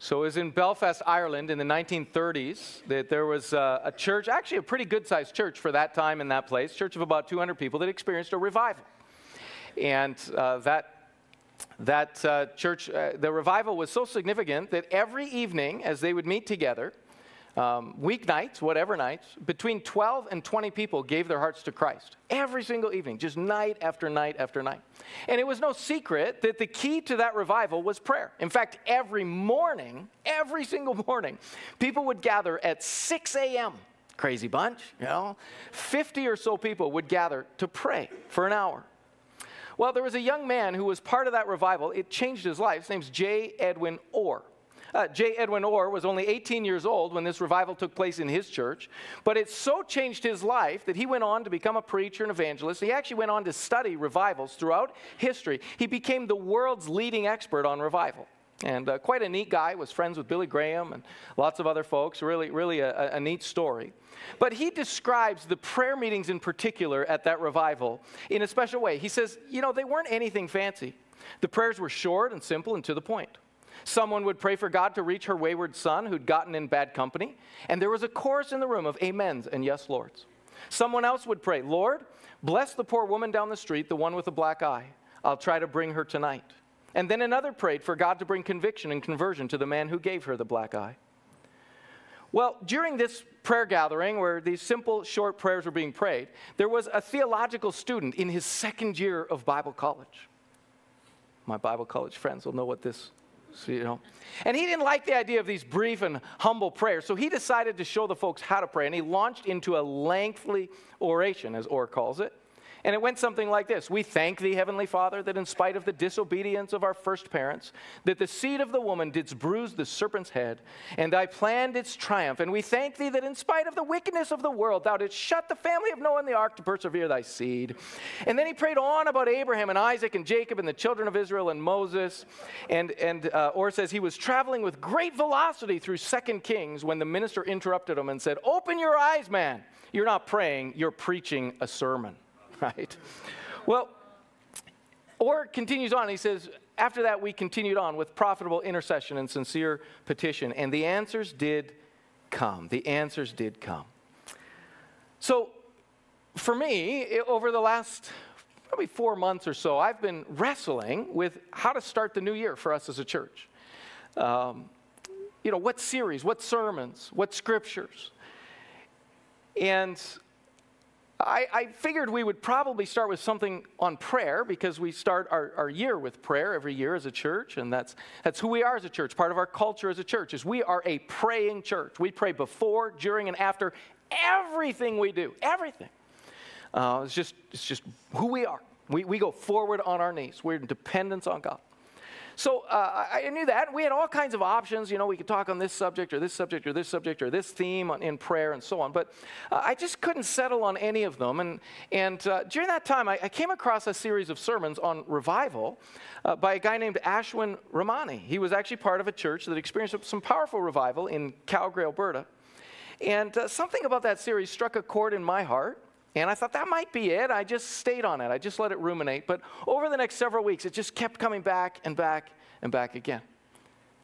So it was in Belfast, Ireland in the 1930s that there was a, a church, actually a pretty good sized church for that time in that place, church of about 200 people that experienced a revival. And uh, that, that uh, church, uh, the revival was so significant that every evening as they would meet together, um, weeknights, whatever nights, between 12 and 20 people gave their hearts to Christ every single evening, just night after night after night. And it was no secret that the key to that revival was prayer. In fact, every morning, every single morning, people would gather at 6 a.m. Crazy bunch, you know. 50 or so people would gather to pray for an hour. Well, there was a young man who was part of that revival. It changed his life. His name's J. Edwin Orr. Uh, J. Edwin Orr was only 18 years old when this revival took place in his church, but it so changed his life that he went on to become a preacher and evangelist. He actually went on to study revivals throughout history. He became the world's leading expert on revival. And uh, quite a neat guy, was friends with Billy Graham and lots of other folks. Really, really a, a neat story. But he describes the prayer meetings in particular at that revival in a special way. He says, you know, they weren't anything fancy. The prayers were short and simple and to the point. Someone would pray for God to reach her wayward son who'd gotten in bad company, and there was a chorus in the room of amens and yes, lords. Someone else would pray, Lord, bless the poor woman down the street, the one with the black eye. I'll try to bring her tonight. And then another prayed for God to bring conviction and conversion to the man who gave her the black eye. Well, during this prayer gathering where these simple, short prayers were being prayed, there was a theological student in his second year of Bible college. My Bible college friends will know what this so, you know. And he didn't like the idea of these brief and humble prayers, so he decided to show the folks how to pray. And he launched into a lengthy oration, as Orr calls it. And it went something like this We thank thee, Heavenly Father, that in spite of the disobedience of our first parents, that the seed of the woman didst bruise the serpent's head, and thy plan didst triumph. And we thank thee that in spite of the wickedness of the world, thou didst shut the family of Noah in the ark to persevere thy seed. And then he prayed on about Abraham and Isaac and Jacob and the children of Israel and Moses. And, and uh, says he was traveling with great velocity through Second Kings when the minister interrupted him and said, Open your eyes, man. You're not praying, you're preaching a sermon. right? Well, Orr continues on. He says, after that, we continued on with profitable intercession and sincere petition, and the answers did come. The answers did come. So, for me, over the last probably four months or so, I've been wrestling with how to start the new year for us as a church. Um, you know, what series, what sermons, what scriptures. And I, I, figured we would probably start with something on prayer because we start our, our year with prayer every year as a church, and that's, that's who we are as a church. Part of our culture as a church is we are a praying church. We pray before, during, and after everything we do. Everything. Uh, it's, just, it's just who we are. We, we go forward on our knees. We're in dependence on God. So uh, I knew that. We had all kinds of options. You know, we could talk on this subject or this subject or this subject or this theme in prayer and so on. But uh, I just couldn't settle on any of them. And, and uh, during that time, I, I, came across a series of sermons on revival uh, by a guy named Ashwin Ramani. He was actually part of a church that experienced some powerful revival in Calgary, Alberta. And uh, something about that series struck a chord in my heart. And I thought that might be it. I just stayed on it. I just let it ruminate. But over the next several weeks, it just kept coming back and back and back again.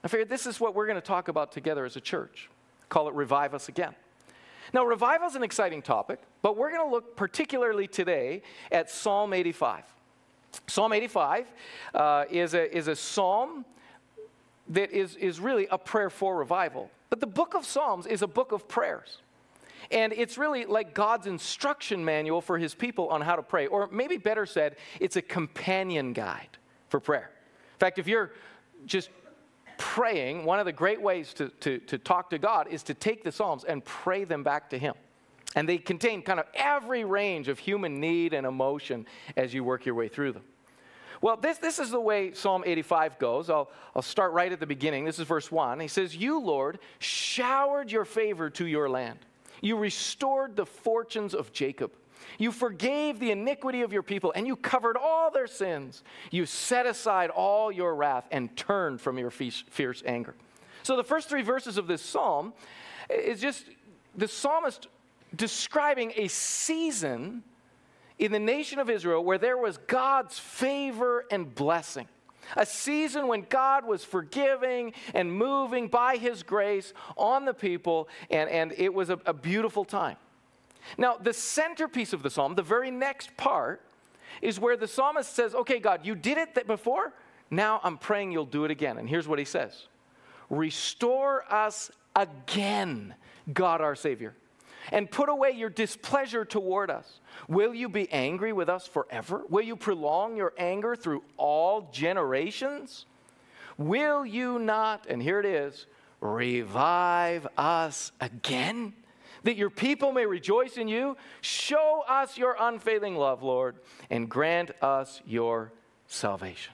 I figured this is what we're going to talk about together as a church. Call it Revive Us Again. Now, revival is an exciting topic, but we're going to look particularly today at Psalm 85. Psalm 85 uh, is, a, is a psalm that is, is really a prayer for revival. But the book of Psalms is a book of prayers. And it's really like God's instruction manual for his people on how to pray. Or maybe better said, it's a companion guide for prayer. In fact, if you're just praying, one of the great ways to, to, to talk to God is to take the Psalms and pray them back to Him. And they contain kind of every range of human need and emotion as you work your way through them. Well, this, this is the way Psalm 85 goes. I'll, I'll start right at the beginning. This is verse 1. He says, You, Lord, showered your favor to your land. You restored the fortunes of Jacob. You forgave the iniquity of your people, and you covered all their sins. You set aside all your wrath and turned from your fierce anger. So, the first three verses of this psalm is just the psalmist describing a season in the nation of Israel where there was God's favor and blessing. A season when God was forgiving and moving by His grace on the people, and, and it was a, a beautiful time. Now, the centerpiece of the psalm, the very next part, is where the psalmist says, Okay, God, you did it before. Now I'm praying you'll do it again. And here's what he says Restore us again, God our Savior, and put away your displeasure toward us. Will you be angry with us forever? Will you prolong your anger through all generations? Will you not, and here it is, revive us again? that your people may rejoice in you. Show us your unfailing love, Lord, and grant us your salvation.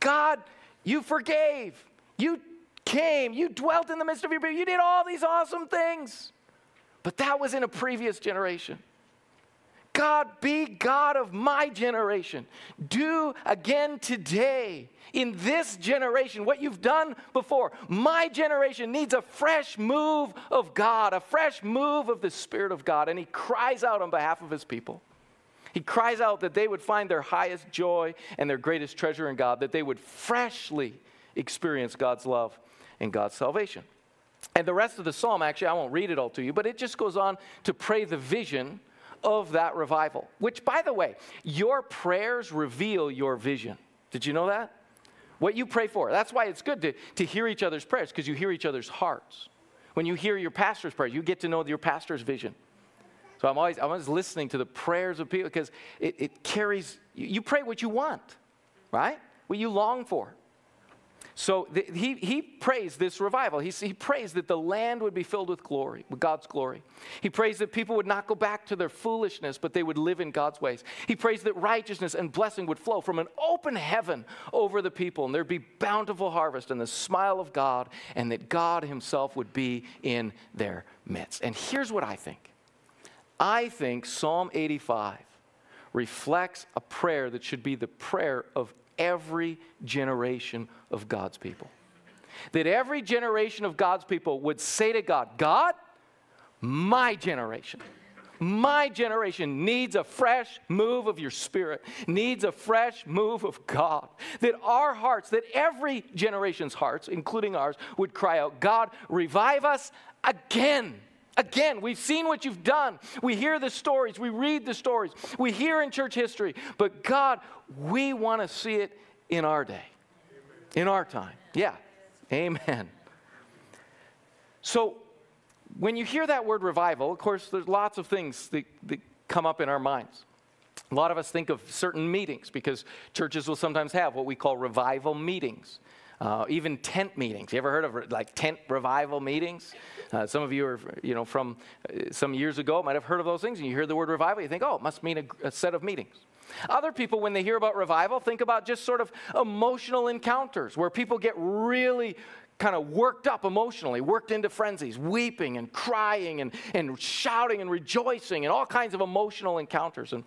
God, you forgave. You came. You dwelt in the midst of your people. You did all these awesome things. But that was in a previous generation. God, be God of my generation. Do again today in this generation what you've done before. My generation needs a fresh move of God, a fresh move of the Spirit of God. And he cries out on behalf of his people. He cries out that they would find their highest joy and their greatest treasure in God, that they would freshly experience God's love and God's salvation. And the rest of the psalm, actually, I won't read it all to you, but it just goes on to pray the vision of that revival. Which, by the way, your prayers reveal your vision. Did you know that? What you pray for. That's why it's good to, to hear each other's prayers, because you hear each other's hearts. When you hear your pastor's prayers, you get to know your pastor's vision. So I'm always, I'm always listening to the prayers of people because it, it carries, you, you pray what you want, right? What you long for. So the, he, he prays this revival. He, he prays that the land would be filled with glory, with God's glory. He prays that people would not go back to their foolishness, but they would live in God's ways. He prays that righteousness and blessing would flow from an open heaven over the people, and there'd be bountiful harvest and the smile of God, and that God Himself would be in their midst. And here's what I think I think Psalm 85 reflects a prayer that should be the prayer of every generation of God's people. That every generation of God's people would say to God, God, my generation, my generation needs a fresh move of your spirit, needs a fresh move of God. That our hearts, that every generation's hearts, including ours, would cry out, God, revive us again. Again, we've seen what you've done. We hear the stories, we read the stories, we hear in church history. But God, we want to see it in our day, in our time. Yeah. Amen. So, when you hear that word revival, of course, there's lots of things that, that come up in our minds. A lot of us think of certain meetings because churches will sometimes have what we call revival meetings. Uh, even tent meetings. You ever heard of like tent revival meetings? Uh, some of you are, you know, from uh, some years ago might have heard of those things, and you hear the word revival, you think, oh, it must mean a, a set of meetings. Other people, when they hear about revival, think about just sort of emotional encounters where people get really kind of worked up emotionally, worked into frenzies, weeping and crying and, and shouting and rejoicing and all kinds of emotional encounters. And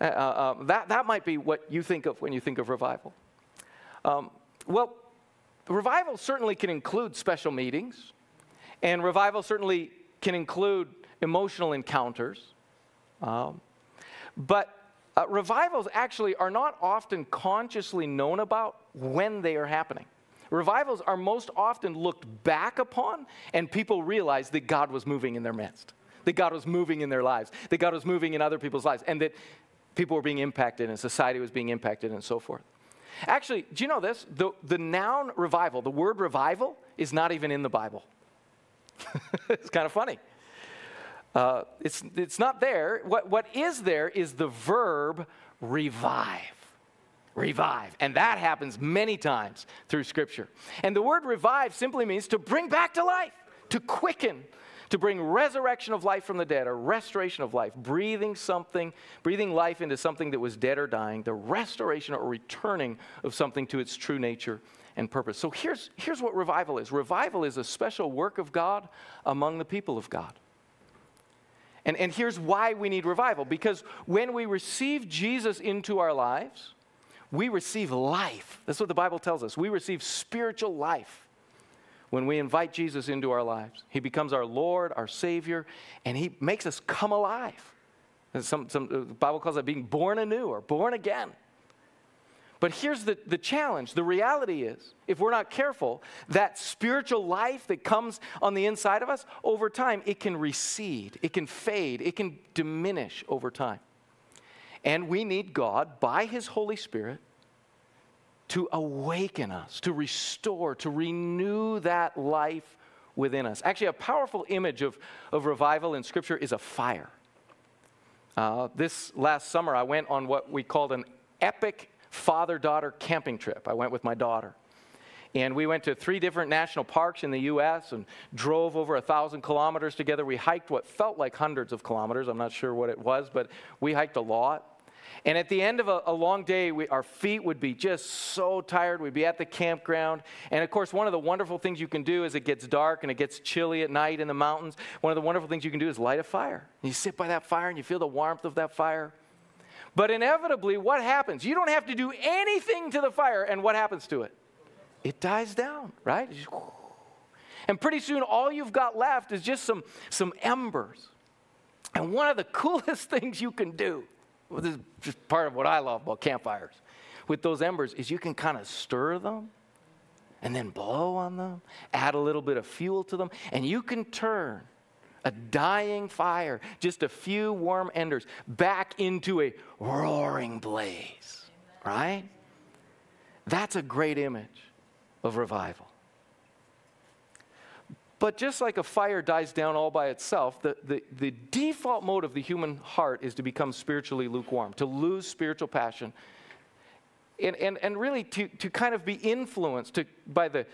uh, uh, that, that might be what you think of when you think of revival. Um, well, revival certainly can include special meetings, and revival certainly can include emotional encounters. Um, but uh, revivals actually are not often consciously known about when they are happening. Revivals are most often looked back upon, and people realize that God was moving in their midst, that God was moving in their lives, that God was moving in other people's lives, and that people were being impacted and society was being impacted and so forth. Actually, do you know this? The, the noun revival, the word revival, is not even in the Bible. it's kind of funny. Uh, it's, it's not there. What, what is there is the verb revive. Revive. And that happens many times through Scripture. And the word revive simply means to bring back to life, to quicken, to bring resurrection of life from the dead, a restoration of life, breathing something, breathing life into something that was dead or dying, the restoration or returning of something to its true nature and purpose. So here's, here's what revival is revival is a special work of God among the people of God. And, and here's why we need revival because when we receive Jesus into our lives, we receive life. That's what the Bible tells us. We receive spiritual life when we invite Jesus into our lives. He becomes our Lord, our Savior, and He makes us come alive. Some, some, uh, the Bible calls that being born anew or born again. But here's the, the challenge the reality is, if we're not careful, that spiritual life that comes on the inside of us, over time, it can recede, it can fade, it can diminish over time. And we need God, by His Holy Spirit, to awaken us, to restore, to renew that life within us. Actually, a powerful image of, of revival in Scripture is a fire. Uh, this last summer, I went on what we called an epic father daughter camping trip. I went with my daughter. And we went to three different national parks in the U.S. and drove over a thousand kilometers together. We hiked what felt like hundreds of kilometers. I'm not sure what it was, but we hiked a lot. And at the end of a, a long day, we, our feet would be just so tired. We'd be at the campground. And of course, one of the wonderful things you can do as it gets dark and it gets chilly at night in the mountains, one of the wonderful things you can do is light a fire. You sit by that fire and you feel the warmth of that fire. But inevitably, what happens? You don't have to do anything to the fire, and what happens to it? It dies down, right? And pretty soon, all you've got left is just some, some embers. And one of the coolest things you can do, well, this is just part of what I love about campfires, with those embers, is you can kind of stir them and then blow on them, add a little bit of fuel to them, and you can turn a dying fire, just a few warm embers, back into a roaring blaze, right? That's a great image of revival. But just like a fire dies down all by itself, the, the, the, default mode of the human heart is to become spiritually lukewarm, to lose spiritual passion, and, and, and really to, to kind of be influenced to, by the,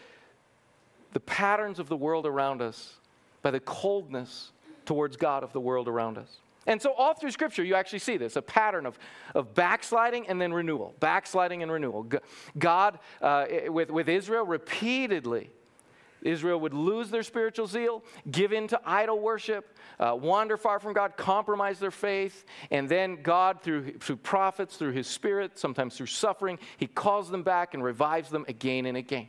the patterns of the world around us by the coldness towards God of the world around us. And so, all through Scripture, you actually see this a pattern of, of backsliding and then renewal, backsliding and renewal. God, uh, with, with Israel, repeatedly, Israel would lose their spiritual zeal, give in to idol worship, uh, wander far from God, compromise their faith, and then God, through, through prophets, through His Spirit, sometimes through suffering, He calls them back and revives them again and again.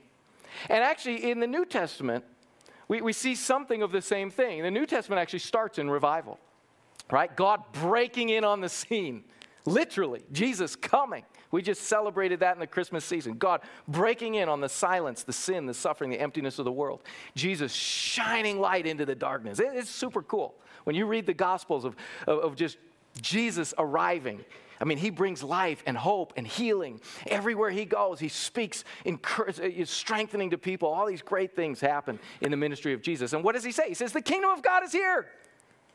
And actually, in the New Testament, we, we see something of the same thing. The New Testament actually starts in revival, right? God breaking in on the scene, literally, Jesus coming. We just celebrated that in the Christmas season. God breaking in on the silence, the sin, the suffering, the emptiness of the world. Jesus shining light into the darkness. it's super cool. When you read the Gospels of, of, of just Jesus arriving I mean, he brings life and hope and healing. Everywhere he goes, he speaks, uh, strengthening to people. All these great things happen in the ministry of Jesus. And what does he say? He says, The kingdom of God is here,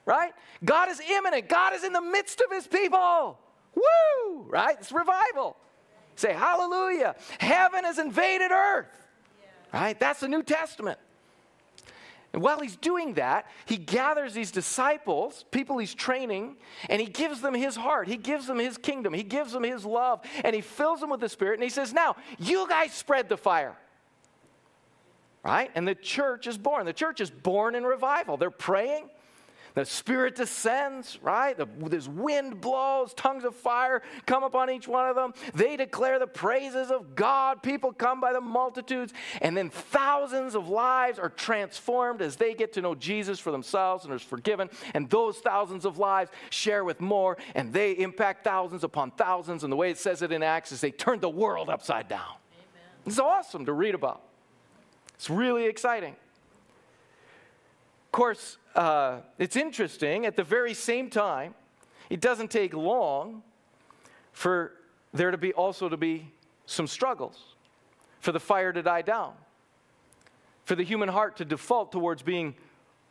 right? God is imminent. God is in the midst of his people. Woo, right? It's revival. Say, Hallelujah. Heaven has invaded earth, right? That's the New Testament. And while he's doing that, he gathers these disciples, people he's training, and he gives them his heart. He gives them his kingdom. He gives them his love, and he fills them with the Spirit. And he says, Now, you guys spread the fire. Right? And the church is born. The church is born in revival. They're praying, the Spirit descends, right? The, this wind blows, tongues of fire come upon each one of them. They declare the praises of God. People come by the multitudes, and then thousands of lives are transformed as they get to know Jesus for themselves and are forgiven. And those thousands of lives share with more, and they impact thousands upon thousands. And the way it says it in Acts is they turn the world upside down. Amen. It's awesome to read about. It's really exciting. Of course, uh, it's interesting, at the very same time, it doesn't take long for there to be also to be some struggles, for the fire to die down, for the human heart to default towards being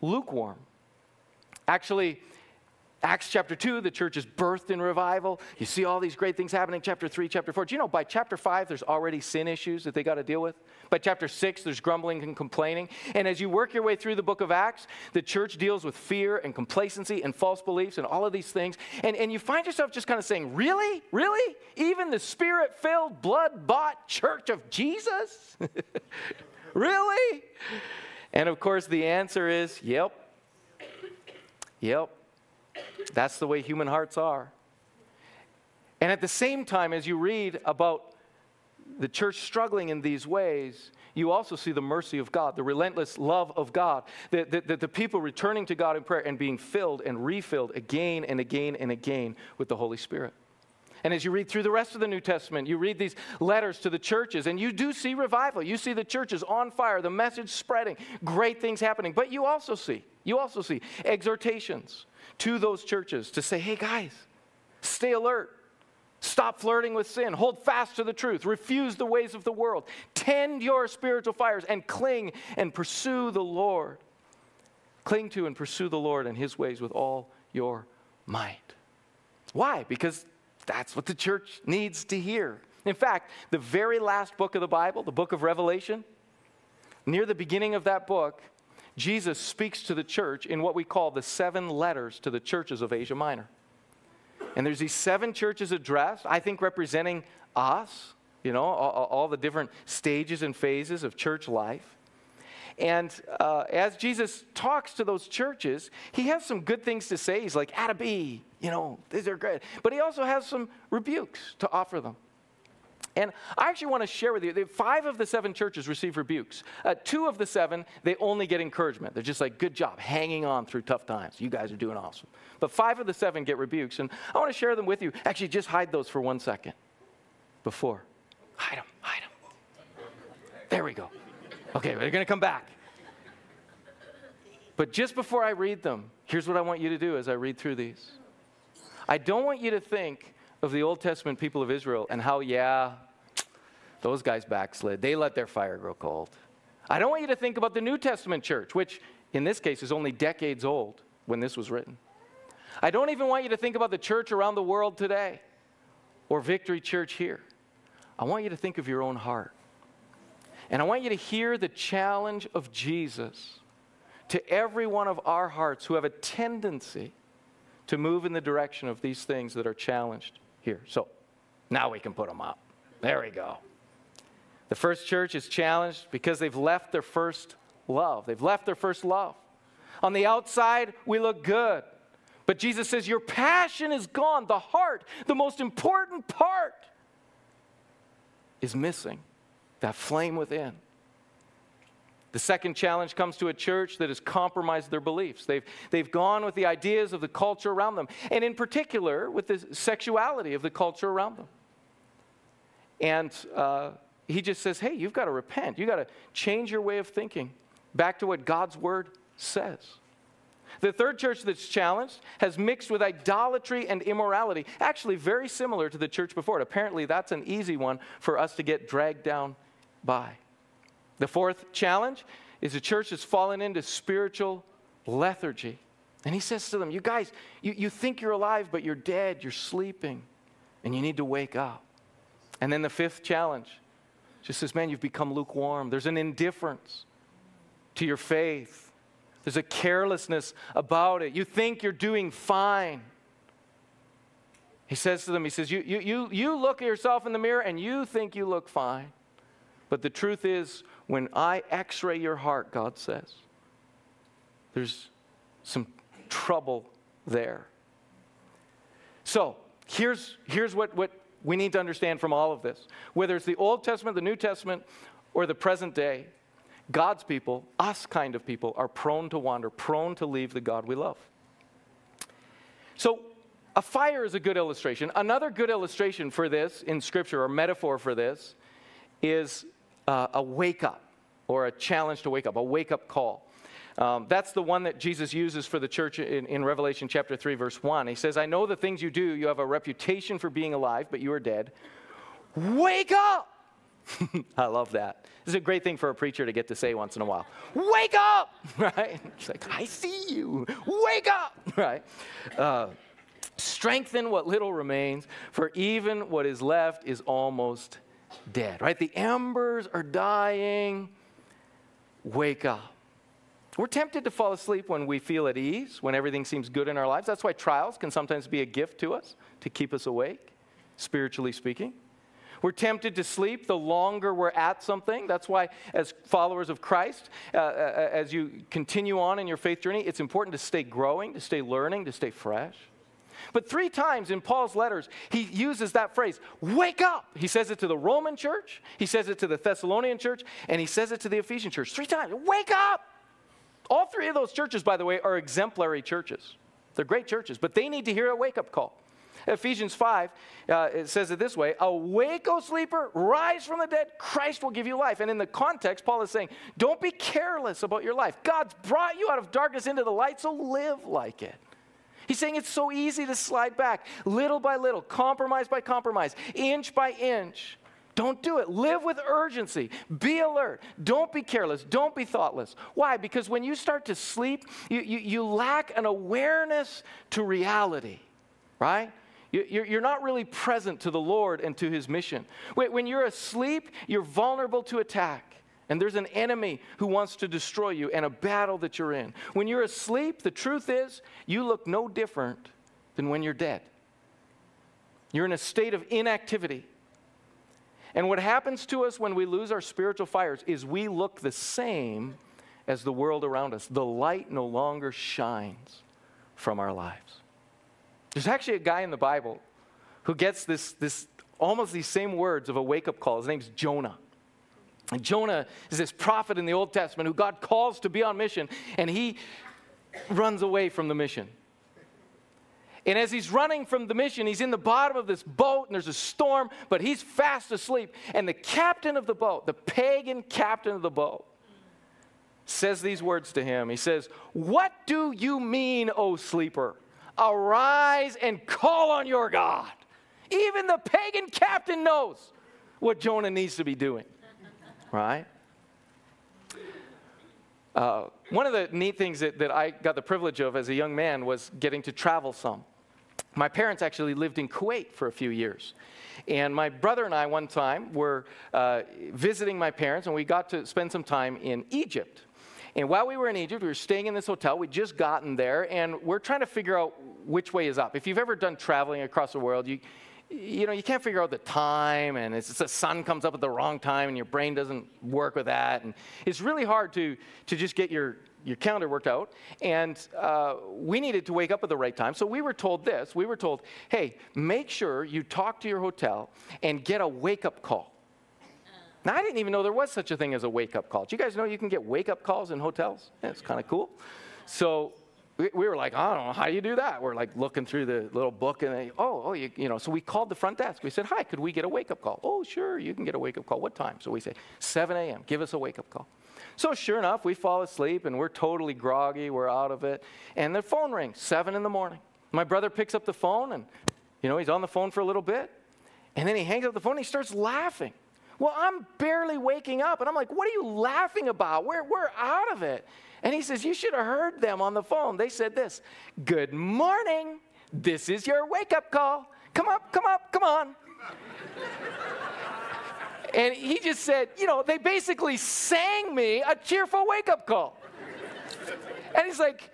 lukewarm. Actually, Acts chapter 2, the church is birthed in revival. You see all these great things happening. Chapter 3, chapter 4. Do you know by chapter 5, there's already sin issues that they got to deal with? By chapter 6, there's grumbling and complaining. And as you work your way through the book of Acts, the church deals with fear and complacency and false beliefs and all of these things. And, and you find yourself just kind of saying, Really? Really? Even the spirit filled, blood bought church of Jesus? really? And of course, the answer is, Yep. Yep. That's the way human hearts are. And at the same time, as you read about the church struggling in these ways, you also see the mercy of God, the relentless love of God, the, the, the, people returning to God in prayer and being filled and refilled again and again and again with the Holy Spirit. And as you read through the rest of the New Testament, you read these letters to the churches, and you do see revival. You see the churches on fire, the message spreading, great things happening. But you also see, you also see exhortations to those churches to say, hey guys, stay alert. Stop flirting with sin. Hold fast to the truth. Refuse the ways of the world. Tend your spiritual fires and cling and pursue the Lord. Cling to and pursue the Lord and his ways with all your might. Why? Because that's what the church needs to hear. In fact, the very last book of the Bible, the book of Revelation, near the beginning of that book, Jesus speaks to the church in what we call the seven letters to the churches of Asia Minor. And there's these seven churches addressed, I think representing us, you know, all, all the different stages and phases of church life. And uh, as Jesus talks to those churches, he has some good things to say. He's like, Atta you know, these are great. But he also has some rebukes to offer them. And I actually want to share with you five of the seven churches receive rebukes. Uh, two of the seven, they only get encouragement. They're just like, good job, hanging on through tough times. You guys are doing awesome. But five of the seven get rebukes. And I want to share them with you. Actually, just hide those for one second before. Hide them, hide them. There we go. Okay, they're going to come back. But just before I read them, here's what I want you to do as I read through these. I don't want you to think of the Old Testament people of Israel and how, yeah, those guys backslid. They let their fire grow cold. I don't want you to think about the New Testament church, which in this case is only decades old when this was written. I don't even want you to think about the church around the world today or Victory Church here. I want you to think of your own heart. And I want you to hear the challenge of Jesus to every one of our hearts who have a tendency to move in the direction of these things that are challenged here. So now we can put them up. There we go. The first church is challenged because they've left their first love. They've left their first love. On the outside, we look good. But Jesus says, Your passion is gone. The heart, the most important part, is missing that flame within. The second challenge comes to a church that has compromised their beliefs. They've, they've gone with the ideas of the culture around them, and in particular, with the sexuality of the culture around them. And uh, he just says, hey, you've got to repent. You've got to change your way of thinking back to what God's word says. The third church that's challenged has mixed with idolatry and immorality, actually, very similar to the church before it. Apparently, that's an easy one for us to get dragged down by. The fourth challenge is the church that's fallen into spiritual lethargy. And he says to them, You guys, you, you think you're alive, but you're dead, you're sleeping, and you need to wake up. And then the fifth challenge just says, Man, you've become lukewarm. There's an indifference to your faith, there's a carelessness about it. You think you're doing fine. He says to them, He says, You, you, you, you look at yourself in the mirror and you think you look fine. But the truth is, when I x ray your heart, God says, there's some trouble there. So here's, here's what, what we need to understand from all of this. Whether it's the Old Testament, the New Testament, or the present day, God's people, us kind of people, are prone to wander, prone to leave the God we love. So, a fire is a good illustration. Another good illustration for this in Scripture, or metaphor for this, is uh, a wake up or a challenge to wake up, a wake up call. Um, that's the one that Jesus uses for the church in, in, Revelation chapter 3, verse 1. He says, I know the things you do. You have a reputation for being alive, but you are dead. Wake up! I love that. This is a great thing for a preacher to get to say once in a while. Wake up! Right? It's like, I see you. Wake up! Right? Uh, strengthen what little remains, for even what is left is almost dead, right? The embers are dying. Wake up. We're tempted to fall asleep when we feel at ease, when everything seems good in our lives. That's why trials can sometimes be a gift to us to keep us awake, spiritually speaking. We're tempted to sleep the longer we're at something. That's why, as followers of Christ, uh, uh, as you continue on in your faith journey, it's important to stay growing, to stay learning, to stay fresh. But three times in Paul's letters, he uses that phrase, wake up. He says it to the Roman church, he says it to the Thessalonian church, and he says it to the Ephesian church. Three times, wake up. All three of those churches, by the way, are exemplary churches. They're great churches, but they need to hear a wake up call. Ephesians 5, uh, it says it this way Awake, O sleeper, rise from the dead, Christ will give you life. And in the context, Paul is saying, Don't be careless about your life. God's brought you out of darkness into the light, so live like it. He's saying it's so easy to slide back, little by little, compromise by compromise, inch by inch. Don't do it. Live with urgency. Be alert. Don't be careless. Don't be thoughtless. Why? Because when you start to sleep, you, you, you lack an awareness to reality, right? You're not really present to the Lord and to his mission. When you're asleep, you're vulnerable to attack. And there's an enemy who wants to destroy you and a battle that you're in. When you're asleep, the truth is, you look no different than when you're dead. You're in a state of inactivity. And what happens to us when we lose our spiritual fires is we look the same as the world around us. The light no longer shines from our lives. There's actually a guy in the Bible who gets this, this almost these same words of a wake up call. His name's Jonah. Jonah is this prophet in the Old Testament who God calls to be on mission, and he runs away from the mission. And as he's running from the mission, he's in the bottom of this boat and there's a storm, but he's fast asleep. And the captain of the boat, the pagan captain of the boat, says these words to him. He says, What do you mean, O sleeper? Arise and call on your God. Even the pagan captain knows what Jonah needs to be doing, right? Uh, one of the neat things that, that I got the privilege of as a young man was getting to travel some. My parents actually lived in Kuwait for a few years. And my brother and I, one time, were uh, visiting my parents, and we got to spend some time in Egypt. And while we were in Egypt, we were staying in this hotel. We'd just gotten there, and we're trying to figure out which way is up. If you've ever done traveling across the world, you, you know, you can't figure out the time, and it's the sun comes up at the wrong time, and your brain doesn't work with that. And it's really hard to, to just get your, your calendar worked out. And uh, we needed to wake up at the right time. So we were told this we were told, hey, make sure you talk to your hotel and get a wake up call. Now, I didn't even know there was such a thing as a wake up call. Do you guys know you can get wake up calls in hotels? Yeah, it's kind of cool. So we, we, were like, I don't know, how do you do that? We're like looking through the little book and they, oh, oh, you, you know. So we called the front desk. We said, hi, could we get a wake up call? Oh, sure, you can get a wake up call. What time? So we say, 7 a.m., give us a wake up call. So sure enough, we fall asleep and we're totally groggy, we're out of it. And the phone rings, 7 in the morning. My brother picks up the phone and, you know, he's on the phone for a little bit. And then he hangs up the phone and he starts laughing. Well, I'm barely waking up. And I'm like, what are you laughing about? We're, we're out of it. And he says, You should have heard them on the phone. They said this Good morning. This is your wake up call. Come up, come up, come on. and he just said, You know, they basically sang me a cheerful wake up call. and he's like,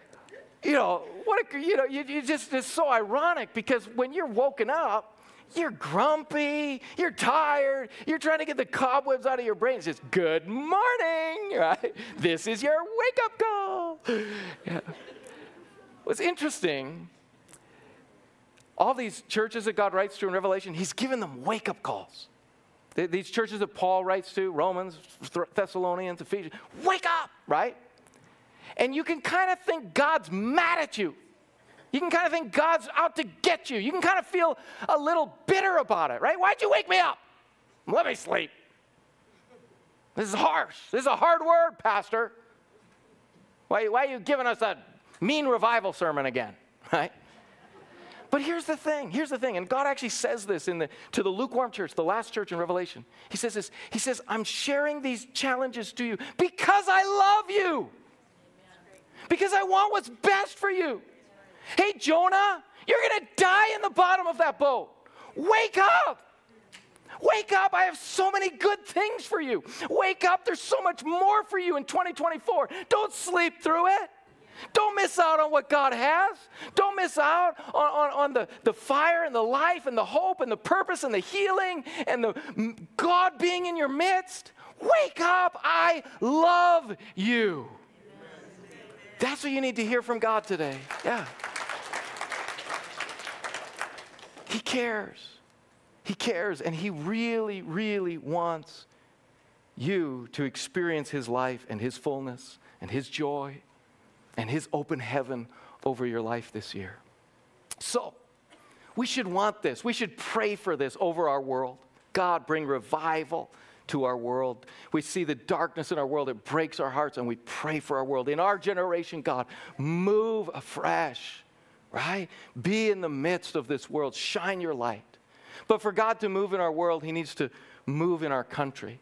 you know, what a, you know, you, you just, it's so ironic because when you're woken up, you're grumpy, you're tired, you're trying to get the cobwebs out of your brain. It says, Good morning, right? This is your wake up call. Yeah. What's interesting, all these churches that God writes to in Revelation, He's given them wake up calls. These churches that Paul writes to, Romans, Thessalonians, Ephesians, wake up, right? And you can kind of think God's mad at you you can kind of think God's out to get you. You can kind of feel a little bitter about it, right? Why'd you wake me up? Let me sleep. This is harsh. This is a hard word, Pastor. Why, why are you giving us a mean revival sermon again, right? But here's the thing. Here's the thing. And God actually says this in the, to the lukewarm church, the last church in Revelation. He says this. He says, I'm sharing these challenges to you because I love you. Because I want what's best for you. Hey, Jonah, you're going to die in the bottom of that boat. Wake up. Wake up. I have so many good things for you. Wake up. There's so much more for you in 2024. Don't sleep through it. Don't miss out on what God has. Don't miss out on, on, on, the, the fire and the life and the hope and the purpose and the healing and the God being in your midst. Wake up. I love you. That's what you need to hear from God today. Yeah. He cares. He cares, and He really, really wants you to experience His life and His fullness and His joy and His open heaven over your life this year. So, We should want this. We should pray for this over our world. God, bring revival to our world. We see the darkness in our world, it breaks our hearts, and we pray for our world. In our generation, God, move afresh, right? Be in the midst of this world, shine your light. But for God to move in our world, He needs to move in our country.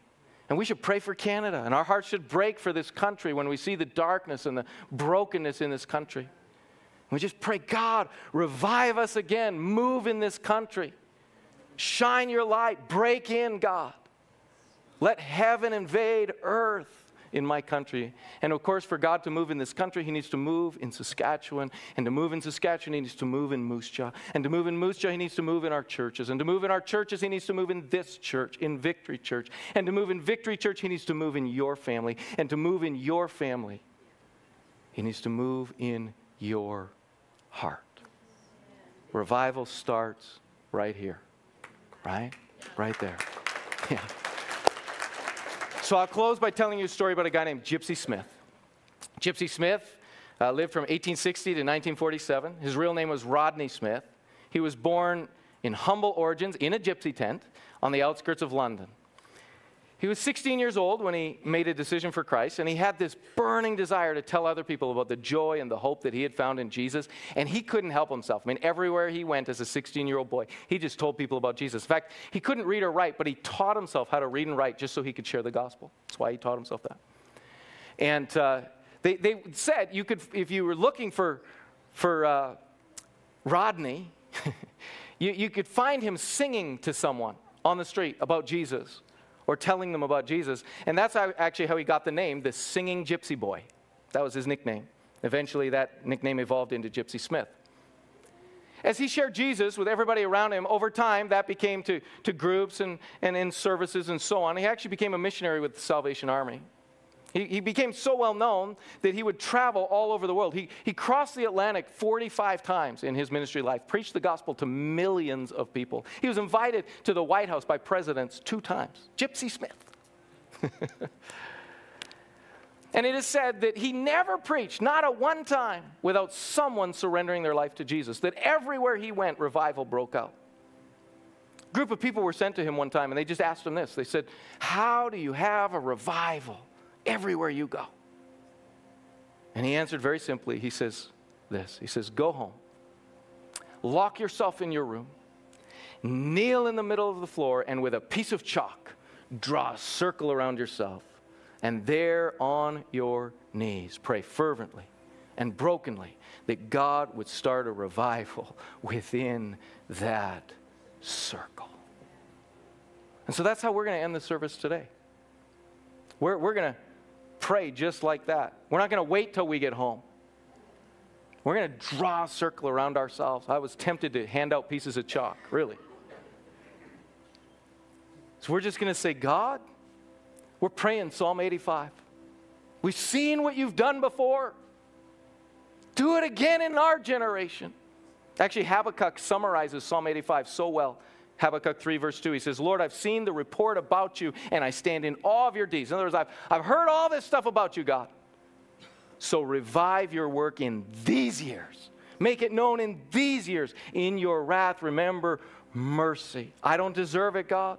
And we should pray for Canada, and our hearts should break for this country when we see the darkness and the brokenness in this country. We just pray, God, revive us again, move in this country, shine your light, break in, God. Let heaven invade earth in my country. And of course, for God to move in this country, He needs to move in Saskatchewan. And to move in Saskatchewan, He needs to move in Moose Jaw. And to move in Moose Jaw, He needs to move in our churches. And to move in our churches, He needs to move in this church, in Victory Church. And to move in Victory Church, He needs to move in your family. And to move in your family, He needs to move in your heart. Revival starts right here, right? Right there. Yeah. So I'll close by telling you a story about a guy named Gypsy Smith. Gypsy Smith uh, lived from 1860 to 1947. His real name was Rodney Smith. He was born in humble origins in a gypsy tent on the outskirts of London. He was 16 years old when he made a decision for Christ, and he had this burning desire to tell other people about the joy and the hope that he had found in Jesus, and he couldn't help himself. I mean, everywhere he went as a 16 year old boy, he just told people about Jesus. In fact, he couldn't read or write, but he taught himself how to read and write just so he could share the gospel. That's why he taught himself that. And uh, they, they said you could, if you were looking for, for uh, Rodney, you, you could find him singing to someone on the street about Jesus or telling them about Jesus. And that's actually how he got the name, the Singing Gypsy Boy. That was his nickname. Eventually, that nickname evolved into Gypsy Smith. As he shared Jesus with everybody around him, over time, that became to, to groups and, and in services and so on. He actually became a missionary with the Salvation Army. He, he became so well known that he would travel all over the world. He, he crossed the Atlantic 45 times in his ministry life, preached the gospel to millions of people. He was invited to the White House by presidents two times. Gypsy Smith. and it is said that he never preached, not a one time, without someone surrendering their life to Jesus. That everywhere he went, revival broke out. Group of people were sent to him one time and they just asked him this. They said, How do you have a revival? Everywhere you go. And he answered very simply. He says this He says, Go home, lock yourself in your room, kneel in the middle of the floor, and with a piece of chalk, draw a circle around yourself. And there on your knees, pray fervently and brokenly that God would start a revival within that circle. And so that's how we're going to end the service today. We're, we're going to pray just like that. We're not going to wait till we get home. We're going to draw a circle around ourselves. I was tempted to hand out pieces of chalk, really. So we're just going to say, God, we're praying Psalm 85. We've seen what you've done before. Do it again in our generation. Actually, Habakkuk summarizes Psalm 85 so well. Habakkuk 3, verse 2, he says, Lord, I've seen the report about you, and I stand in awe of your deeds. In other words, I've, I've heard all this stuff about you, God. So revive your work in these years. Make it known in these years. In your wrath, remember mercy. I don't deserve it, God.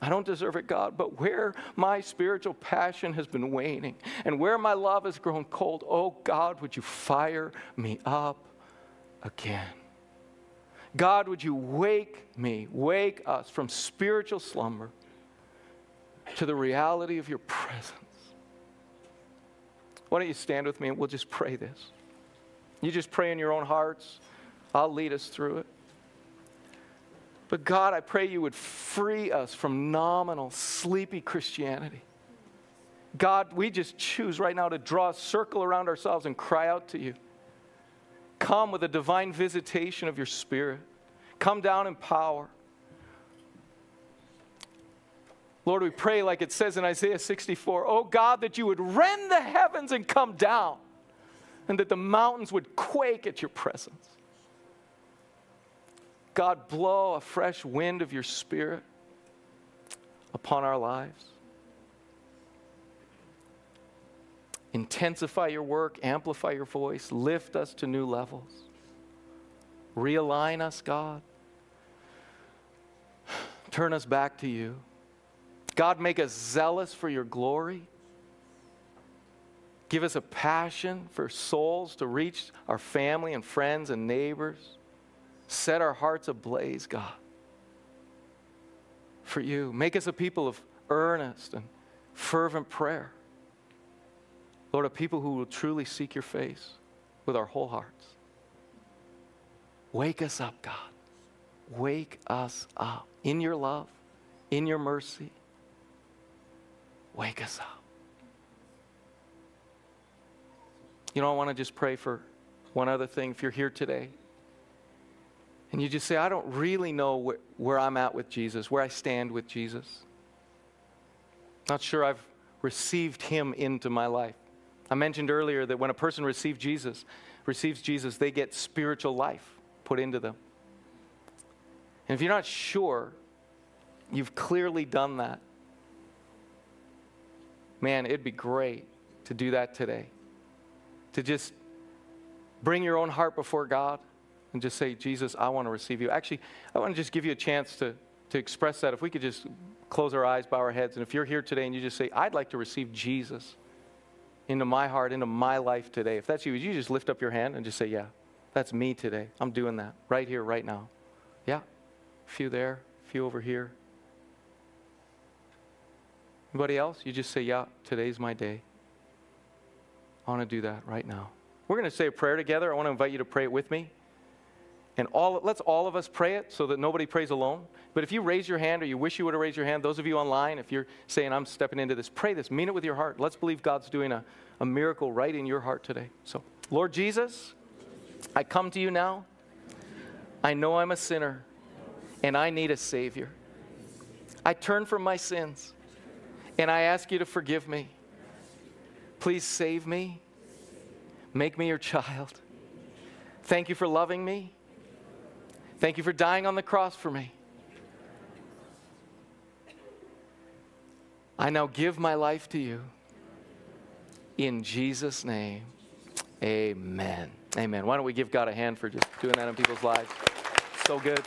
I don't deserve it, God, but where my spiritual passion has been waning and where my love has grown cold, oh God, would you fire me up again? God, would you wake me, wake us from spiritual slumber to the reality of your presence? Why don't you stand with me and we'll just pray this? You just pray in your own hearts. I'll lead us through it. But God, I pray you would free us from nominal, sleepy Christianity. God, we just choose right now to draw a circle around ourselves and cry out to you. Come with a divine visitation of your Spirit. Come down in power. Lord, we pray, like it says in Isaiah 64, oh God, that you would rend the heavens and come down, and that the mountains would quake at your presence. God, blow a fresh wind of your spirit upon our lives. Intensify your work, amplify your voice, lift us to new levels. Realign us, God. Turn us back to you. God, make us zealous for your glory. Give us a passion for souls to reach our family and friends and neighbors. Set our hearts ablaze, God, for you. Make us a people of earnest and fervent prayer. Lord, a people who will truly seek your face with our whole hearts. Wake us up, God. Wake us up in your love, in your mercy. Wake us up. You know, I want to just pray for one other thing. If you're here today and you just say, I don't really know wh- where I'm at with Jesus, where I stand with Jesus, not sure I've received him into my life. I mentioned earlier that when a person receives Jesus, receives Jesus, they get spiritual life put into them. And if you're not sure, you've clearly done that. Man, it'd be great to do that today. To just bring your own heart before God and just say, Jesus, I want to receive you. Actually, I want to just give you a chance to, to express that. If we could just close our eyes, bow our heads, and if you're here today and you just say, I'd like to receive Jesus into my heart, into my life today, if that's you, would you just lift up your hand and just say, Yeah, that's me today. I'm doing that right here, right now. Yeah, a few there, a few over here. Anybody else? You just say, Yeah, today's my day. I want to do that right now. We're going to say a prayer together. I want to invite you to pray it with me. And all, let's all of us pray it so that nobody prays alone. But if you raise your hand or you wish you would have raised your hand, those of you online, if you're saying, I'm stepping into this, pray this. Mean it with your heart. Let's believe God's doing a, a miracle right in your heart today. So, Lord Jesus, I come to you now. I know I'm a sinner and I need a Savior. I turn from my sins and I ask you to forgive me. Please save me. Make me your child. Thank you for loving me. Thank you for dying on the cross for me. I now give my life to you. In Jesus' name, amen. Amen. Why don't we give God a hand for just doing that in people's lives? So good.